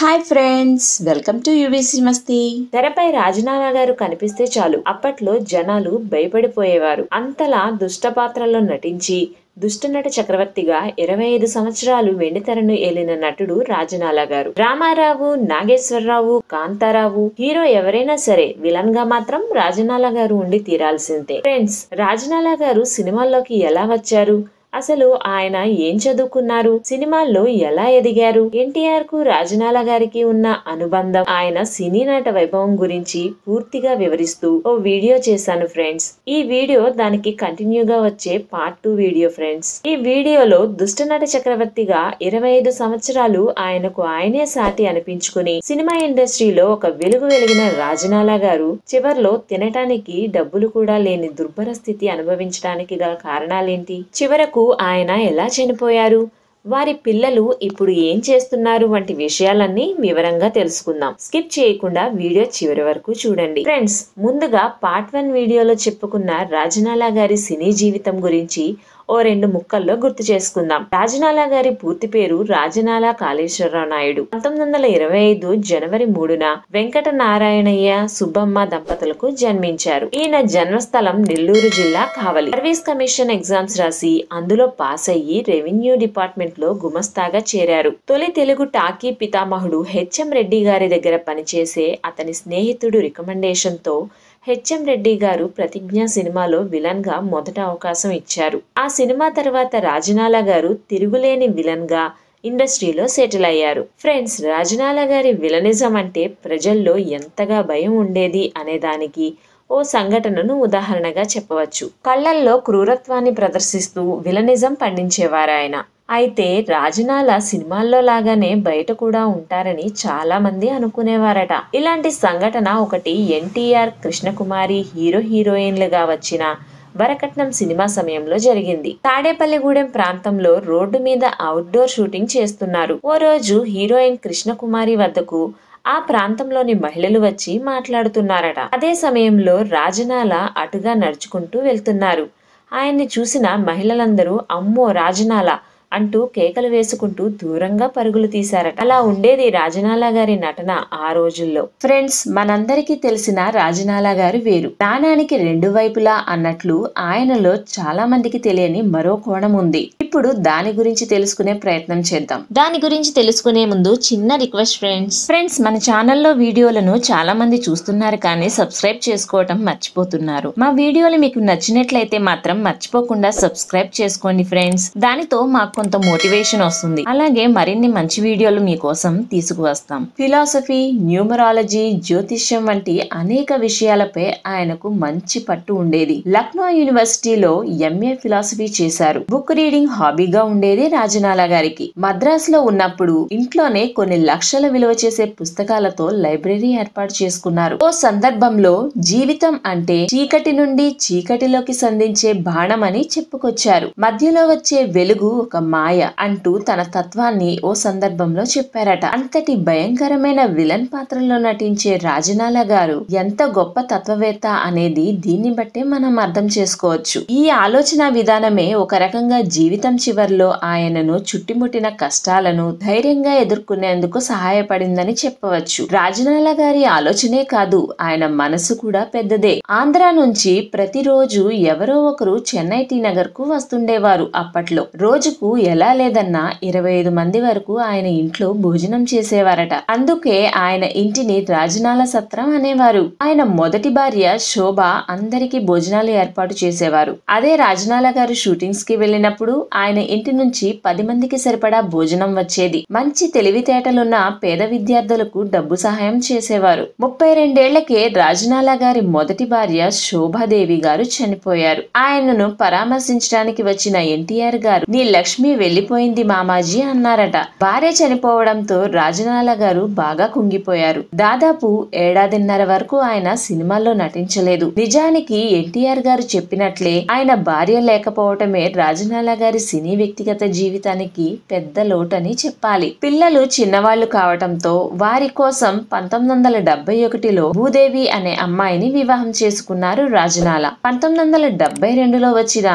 Hi friends welcome to UBC Masti తెరపై రాజనాలా గారు కనిపిస్తే చాలు. అప్పట్లో జనాలు భయపడిపోయేవారు. అంతలా దుష్ట పాత్రల్లో నటించి దుష్టనట చక్రవర్తిగా ఇరవై ఐదు సంవత్సరాలు వెండితెరను ఏలిన నటుడు రాజనాలా గారు. రామారావు నాగేశ్వరరావు కాంతారావు హీరో ఎవరైనా సరే విలన్గా మాత్రం రాజనాలా గారు ఉండి తీరాల్సిందే. ఫ్రెండ్స్ రాజనాలా గారు సినిమాల్లోకి ఎలా వచ్చారు? అసలు ఆయన ఏం చదువుకున్నారు? సినిమాల్లో ఎలా ఎదిగారు? ఎన్టీఆర్కు రాజనాల గారికి ఉన్న అనుబంధం ఆయన సినీ నాట వైభవం గురించి పూర్తిగా వివరిస్తూ ఓ వీడియో చేశాను ఫ్రెండ్స్. ఈ వీడియో దానికి కంటిన్యూగా వచ్చే పార్ట్ టూ వీడియో ఫ్రెండ్స్. ఈ వీడియోలో దుష్టనట చక్రవర్తిగా ఇరవై ఐదు సంవత్సరాలు ఆయనకు ఆయనే సాటి అనిపించుకుని సినిమా ఇండస్ట్రీలో ఒక వెలుగు వెలిగిన రాజనాల గారు చివర్లో తినటానికి డబ్బులు కూడా లేని దుర్భర స్థితి అనుభవించడానికి గల కారణాలేంటి? చివరకు ఆయన ఎలా చనిపోయారు? వారి పిల్లలు ఇప్పుడు ఏం చేస్తున్నారు వంటి విషయాలన్నీ వివరంగా తెలుసుకుందాం. స్కిప్ చేయకుండా వీడియో చివరి వరకు చూడండి. ఫ్రెండ్స్ ముందుగా పార్ట్ వన్ వీడియోలో చెప్పుకున్న రాజనాలా గారి సినీ జీవితం గురించి ఓ రెండు ముక్కల్లో గుర్తు చేసుకుందాం. రాజనాలా గారి పూర్తి పేరు రాజనాల కాళేశ్వరరావు నాయుడు. పంతొమ్మిది వందల ఇరవై ఐదు జనవరి మూడున వెంకట నారాయణయ్య సుబ్బమ్మ దంపతులకు జన్మించారు. ఈయన జన్మస్థలం నెల్లూరు జిల్లా కావలి. సర్వీస్ కమిషన్ ఎగ్జామ్స్ రాసి అందులో పాస్ అయ్యి రెవెన్యూ డిపార్ట్మెంట్ రెస్టారెంట్లో గుమస్తాగా చేరారు. తొలి తెలుగు టాకీ పితామహుడు హెచ్ఎం రెడ్డి గారి దగ్గర పనిచేసే అతని స్నేహితుడు రికమెండేషన్తో హెచ్ఎం రెడ్డి గారు ప్రతిజ్ఞ సినిమాలో విలన్గా మొదట అవకాశం ఇచ్చారు. ఆ సినిమా తర్వాత రాజనాల గారు తిరుగులేని విలన్గా ఇండస్ట్రీలో సెటిల్ అయ్యారు. ఫ్రెండ్స్ రాజనాల గారి విలనిజం అంటే ప్రజల్లో ఎంతగా భయం ఉండేది అనేదానికి ఓ సంఘటనను ఉదాహరణగా చెప్పవచ్చు. కళ్ళల్లో క్రూరత్వాన్ని ప్రదర్శిస్తూ విలనిజం పండించేవారాయన. అయితే రాజనాల సినిమాల్లో లాగానే బయట కూడా ఉంటారని చాలా మంది అనుకునేవారట. ఇలాంటి సంఘటన ఒకటి ఎన్టీఆర్ కృష్ణకుమారి హీరో హీరోయిన్లుగా వచ్చిన వరకట్నం సినిమా సమయంలో జరిగింది. తాడేపల్లిగూడెం ప్రాంతంలో రోడ్డు మీద అవుట్డోర్ షూటింగ్ చేస్తున్నారు. ఓ రోజు హీరోయిన్ కృష్ణకుమారి వద్దకు ఆ ప్రాంతంలోని మహిళలు వచ్చి మాట్లాడుతున్నారట. అదే సమయంలో రాజనాల అటుగా నడుచుకుంటూ వెళ్తున్నారు. ఆయన్ని చూసిన మహిళలందరూ అమ్మో రాజనాల అంటూ కేకలు వేసుకుంటూ దూరంగా పరుగులు తీశారట. అలా ఉండేది రాజనాల గారి నటన ఆ రోజుల్లో. ఫ్రెండ్స్ మనందరికీ తెలిసిన రాజనాల గారు వేరు. నాణానికి రెండు వైపులా అన్నట్లు ఆయనలో చాలా మందికి తెలియని మరో కోణం ఉంది. ఇప్పుడు దాని గురించి తెలుసుకునే ప్రయత్నం చేద్దాం. దాని గురించి తెలుసుకునే ముందు చిన్న రిక్వెస్ట్ ఫ్రెండ్స్. ఫ్రెండ్స్ మన ఛానల్లో వీడియోలను చాలా మంది చూస్తున్నారు కానీ సబ్స్క్రైబ్ చేసుకోవటం మర్చిపోతున్నారు. మా వీడియోలు మీకు నచ్చినట్లయితే మాత్రం మర్చిపోకుండా సబ్స్క్రైబ్ చేసుకోండి ఫ్రెండ్స్. దానితో మాకు కొంత మోటివేషన్ వస్తుంది. అలాగే మరిన్ని మంచి వీడియోలు మీకోసం తీసుకువస్తాం. ఫిలాసఫీ న్యూమరాలజీ జ్యోతిష్యం వంటి అనేక విషయాలపై ఆయనకు మంచి పట్టు ఉండేది. లక్నో యూనివర్సిటీలో ఎంఏ ఫిలాసఫీ చేశారు. బుక్ రీడింగ్ హాబీగా ఉండేది రాజనాల గారికి. మద్రాసులో ఉన్నప్పుడు ఇంట్లోనే కొన్ని లక్షల విలువ చేసే పుస్తకాలతో లైబ్రరీ ఏర్పాటు చేసుకున్నారు. ఓ సందర్భంలో జీవితం అంటే చీకటి నుండి చీకటిలోకి సంధించే బాణం అని చెప్పుకొచ్చారు. మధ్యలో వచ్చే వెలుగు ఒక మాయ అంటూ తన తత్వాన్ని ఓ సందర్భంలో చెప్పారట. అంతటి భయంకరమైన విలన్ పాత్రలో నటించే రాజనాల గారు ఎంత గొప్ప తత్వవేత్త అనేది దీన్ని బట్టే మనం అర్థం చేసుకోవచ్చు. ఈ ఆలోచన విధానమే ఒక రకంగా జీవితం చివర్లో ఆయనను చుట్టుముట్టిన కష్టాలను ధైర్యంగా ఎదుర్కొనేందుకు సహాయపడిందని చెప్పవచ్చు. రాజనాల గారి ఆలోచనే కాదు ఆయన మనసు కూడా పెద్దదే. ఆంధ్ర నుంచి ప్రతిరోజు ఎవరో ఒకరు చెన్నై టీ నగర్కు వస్తుండేవారు అప్పట్లో. రోజుకు ఎలా లేదన్నా ఇరవై ఐదు మంది వరకు ఆయన ఇంట్లో భోజనం చేసేవారట. అందుకే ఆయన ఇంటిని రాజనాల సత్రం అనేవారు. ఆయన మొదటి భార్య శోభ అందరికీ భోజనాలు ఏర్పాటు చేసేవారు. అదే రాజనాల గారు షూటింగ్స్కి వెళ్ళినప్పుడు ఆయన ఇంటి నుంచి పది మందికి సరిపడా భోజనం వచ్చేది. మంచి తెలివితేటలున్న పేద విద్యార్థులకు డబ్బు సహాయం చేసేవారు. ముప్పై రెండేళ్ళకే రాజనాల గారి మొదటి భార్య శోభాదేవి గారు చనిపోయారు. ఆయనను పరామర్శించడానికి వచ్చిన ఎన్టీఆర్ గారు నీ లక్ష్మి వెళ్ళిపోయింది మామాజీ అన్నారట. భార్య చనిపోవడంతో రాజనాల గారు బాగా కుంగిపోయారు. దాదాపు ఏడాదిన్నర వరకు ఆయన సినిమాల్లో నటించలేదు. నిజానికి ఎన్టీఆర్ గారు చెప్పినట్లే ఆయన భార్య లేకపోవటమే రాజనాల గారి సినీ వ్యక్తిగత జీవితానికి పెద్ద లోటని చెప్పాలి. పిల్లలు చిన్నవాళ్ళు కావటంతో వారి కోసం పంతొమ్మిది వందల డెబ్బై ఒకటిలో భూదేవి అనే అమ్మాయిని వివాహం చేసుకున్నారు రాజనాల. పంతొమ్మిది వందల డెబ్బై రెండులో వచ్చిన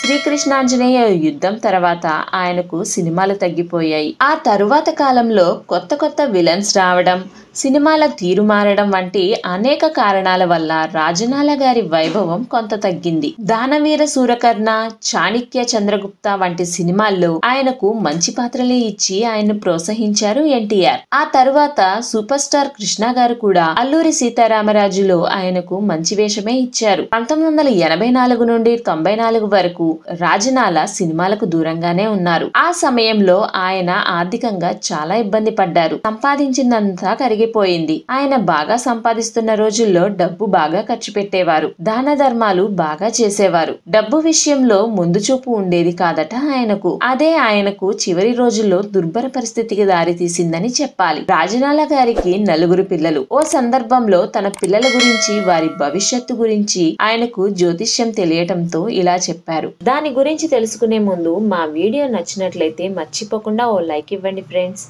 శ్రీకృష్ణాంజనేయ యుద్ధం తర్వాత ఆయనకు సినిమాలు తగ్గిపోయాయి. ఆ తరువాత కాలంలో కొత్త కొత్త విలన్స్ రావడం సినిమాల తీరు మారడం వంటి అనేక కారణాల వల్ల రాజనాల గారి వైభవం కొంత తగ్గింది. దానవీర సూరకర్ణ చాణిక్య చంద్రగుప్త వంటి సినిమాల్లో ఆయనకు మంచి పాత్రలే ఇచ్చి ఆయన్ను ప్రోత్సహించారు ఎన్టీఆర్. ఆ తరువాత సూపర్ స్టార్ కృష్ణ గారు కూడా అల్లూరి సీతారామరాజులో ఆయనకు మంచి వేషమే ఇచ్చారు. పంతొమ్మిది వందల ఎనభై నాలుగు నుండి తొంభై నాలుగు వరకు రాజనాల సినిమాలకు దూరంగానే ఉన్నారు. ఆ సమయంలో ఆయన ఆర్థికంగా చాలా ఇబ్బంది పడ్డారు. సంపాదించిందంతా పెరిగిపోయింది. ఆయన బాగా సంపాదిస్తున్న రోజుల్లో డబ్బు బాగా ఖర్చు పెట్టేవారు. దాన ధర్మాలు బాగా చేసేవారు. డబ్బు విషయంలో ముందు చూపు ఉండేది కాదట ఆయనకు. అదే ఆయనకు చివరి రోజుల్లో దుర్భర పరిస్థితికి దారి తీసిందని చెప్పాలి. రాజనాల గారికి నలుగురు పిల్లలు. ఓ సందర్భంలో తన పిల్లల గురించి వారి భవిష్యత్తు గురించి ఆయనకు జ్యోతిష్యం తెలియటంతో ఇలా చెప్పారు. దాని గురించి తెలుసుకునే ముందు మా వీడియో నచ్చినట్లయితే మర్చిపోకుండా ఓ లైక్ ఇవ్వండి ఫ్రెండ్స్.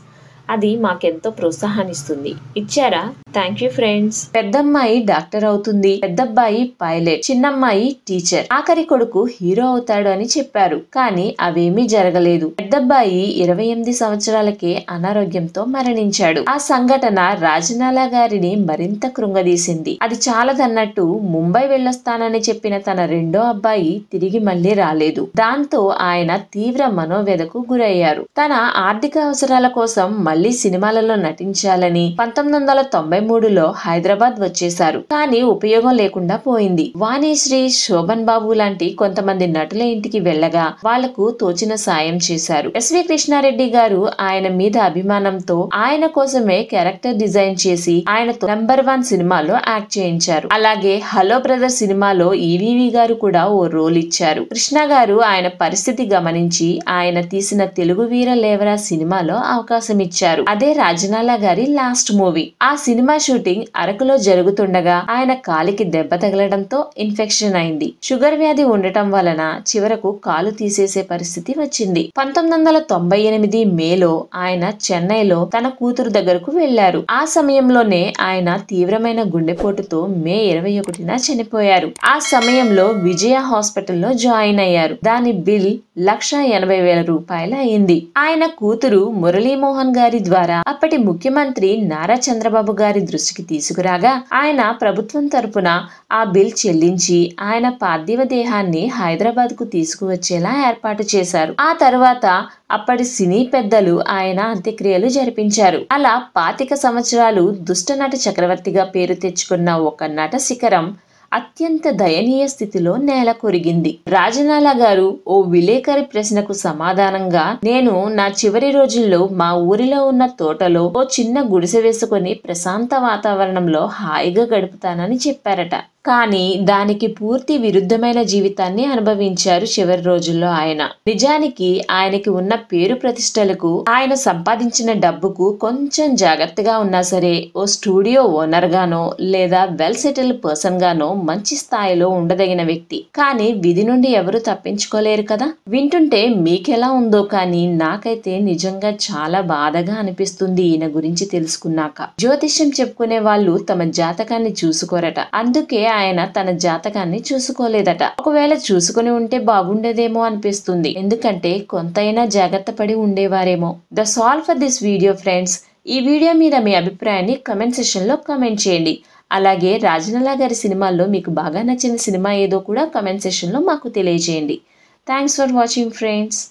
అది మాకెంతో ప్రోత్సాహాన్నిస్తుంది. ఇచ్చారా? థ్యాంక్ యూ ఫ్రెండ్స్ పెద్దమ్మాయి డాక్టర్ అవుతుంది. పెద్దబ్బాయి పైలట్. చిన్నమ్మాయి టీచర్. ఆఖరి కొడుకు హీరో అవుతాడు అని చెప్పారు. కానీ అవేమీ జరగలేదు. పెద్దబ్బాయి ఇరవై ఎనిమిది సంవత్సరాలకే అనారోగ్యంతో మరణించాడు. ఆ సంఘటన రాజనాలా గారిని మరింత కృంగదీసింది. అది చాలదన్నట్టు ముంబై వెళ్ళొస్తానని చెప్పిన తన రెండో అబ్బాయి తిరిగి మళ్ళీ రాలేదు. దాంతో ఆయన తీవ్ర మనోవేదకు గురయ్యారు. తన ఆర్థిక అవసరాల కోసం మళ్ళీ సినిమాలలో నటించాలని పంతొమ్మిది వందల తొంభై మూడులో హైదరాబాద్ వచ్చేశారు. కానీ ఉపయోగం లేకుండా పోయింది. వాణిశ్రీ శోభన్ బాబు లాంటి కొంతమంది నటుల ఇంటికి వెళ్ళగా వాళ్ళకు తోచిన సాయం చేశారు. ఎస్వి కృష్ణారెడ్డి గారు ఆయన మీద అభిమానంతో ఆయన కోసమే క్యారెక్టర్ డిజైన్ చేసి ఆయనతో నంబర్ వన్ సినిమాలో యాక్ట్ చేయించారు. అలాగే హలో బ్రదర్ సినిమాలో ఈవీవి గారు కూడా ఓ రోల్ ఇచ్చారు. కృష్ణ గారు ఆయన పరిస్థితి గమనించి ఆయన తీసిన తెలుగు వీర లేవరా సినిమాలో అవకాశం ఇచ్చారు. అదే రాజనాలా గారి లాస్ట్ మూవీ. ఆ సినిమా షూటింగ్ అరకులో జరుగుతుండగా ఆయన కాలికి దెబ్బ తగలడంతో ఇన్ఫెక్షన్ అయింది. షుగర్ వ్యాధి ఉండటం వలన చివరకు కాలు తీసేసే పరిస్థితి వచ్చింది. పంతొమ్మిది వందల తొంభై ఎనిమిది మేలో ఆయన చెన్నైలో తన కూతురు దగ్గరకు వెళ్ళారు ఆ సమయంలోనే ఆయన తీవ్రమైన గుండెపోటుతో మే ఇరవై ఒకటిన చనిపోయారు. ఆ సమయంలో విజయ హాస్పిటల్లో జాయిన్ అయ్యారు. దాని బిల్ లక్ష ఎనభై వేల రూపాయలు అయింది. ఆయన కూతురు మురళీమోహన్ గారి ద్వారా అప్పటి ముఖ్యమంత్రి నారా చంద్రబాబు గారి దృష్టికి తీసుకురాగా ఆయన ప్రభుత్వం తరపున ఆ బిల్ చెల్లించి ఆయన పార్థివ దేహాన్ని హైదరాబాద్కు తీసుకువచ్చేలా ఏర్పాటు చేశారు. ఆ తర్వాత అప్పటి సినీ పెద్దలు ఆయన అంత్యక్రియలు జరిపించారు. అలా పాతిక సంవత్సరాలు దుష్టనట చక్రవర్తిగా పేరు తెచ్చుకున్న ఒక నట శిఖరం అత్యంత దయనీయ స్థితిలో నేల కొరిగింది. రాజనాల గారు ఓ విలేకరి ప్రశ్నకు సమాధానంగా నేను నా చివరి రోజుల్లో మా ఊరిలో ఉన్న తోటలో ఓ చిన్న గుడిసె వేసుకొని ప్రశాంత వాతావరణంలో హాయిగా గడుపుతానని చెప్పారట. కానీ దానికి పూర్తి విరుద్ధమైన జీవితాన్ని అనుభవించారు చివరి రోజుల్లో ఆయన. నిజానికి ఆయనకి ఉన్న పేరు ప్రతిష్టలకు ఆయన సంపాదించిన డబ్బుకు కొంచెం జాగ్రత్తగా ఉన్నా సరే ఓ స్టూడియో ఓనర్ గానో లేదా వెల్ సెటిల్ పర్సన్ గానో మంచి స్థాయిలో ఉండదగిన వ్యక్తి. కానీ విధి నుండి ఎవరు తప్పించుకోలేరు కదా? వింటుంటే మీకెలా ఉందో కానీ నాకైతే నిజంగా చాలా బాధగా అనిపిస్తుంది ఈయన గురించి తెలుసుకున్నాక. జ్యోతిష్యం చెప్పుకునే వాళ్ళు తమ జాతకాన్ని చూసుకోరట. అందుకే ఆయన తన జాతకాన్ని చూసుకోలేదట. ఒకవేళ చూసుకుని ఉంటే బాగుండేదేమో అనిపిస్తుంది. ఎందుకంటే కొంతైనా జాగ్రత్త పడి ఉండేవారేమో. That's all for this video friends ఈ వీడియో మీద మీ అభిప్రాయాన్ని కమెంట్ సెషన్లో కమెంట్ చేయండి. అలాగే రాజనలా గారి సినిమాల్లో మీకు బాగా నచ్చిన సినిమా ఏదో కూడా కమెంట్ సెషన్లో మాకు తెలియజేయండి. Thanks for watching friends